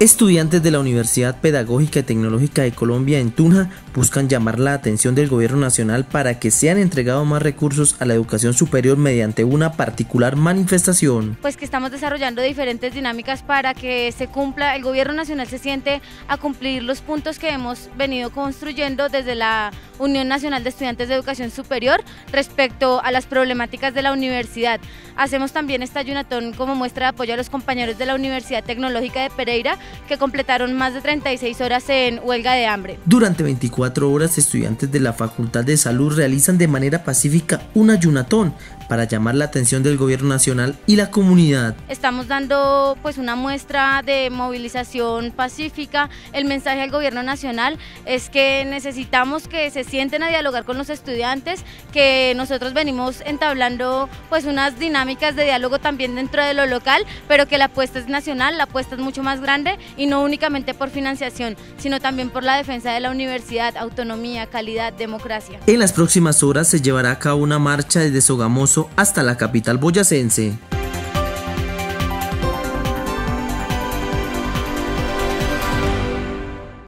Estudiantes de la Universidad Pedagógica y Tecnológica de Colombia en Tunja buscan llamar la atención del gobierno nacional para que sean entregados más recursos a la educación superior mediante una particular manifestación. Pues que estamos desarrollando diferentes dinámicas para que se cumpla, el gobierno nacional se siente a cumplir los puntos que hemos venido construyendo desde la Unión Nacional de Estudiantes de Educación Superior respecto a las problemáticas de la universidad. Hacemos también esta ayunatón como muestra de apoyo a los compañeros de la Universidad Tecnológica de Pereira que completaron más de 36 horas en huelga de hambre. Durante 24 horas, estudiantes de la Facultad de Salud realizan de manera pacífica un ayunatón para llamar la atención del gobierno nacional y la comunidad. Estamos dando pues una muestra de movilización pacífica. El mensaje al gobierno nacional es que necesitamos que se sienten a dialogar con los estudiantes, que nosotros venimos entablando pues unas dinámicas de diálogo también dentro de lo local, pero que la apuesta es nacional, la apuesta es mucho más grande y no únicamente por financiación, sino también por la defensa de la universidad, autonomía, calidad, democracia. En las próximas horas se llevará a cabo una marcha desde Sogamoso hasta la capital boyacense.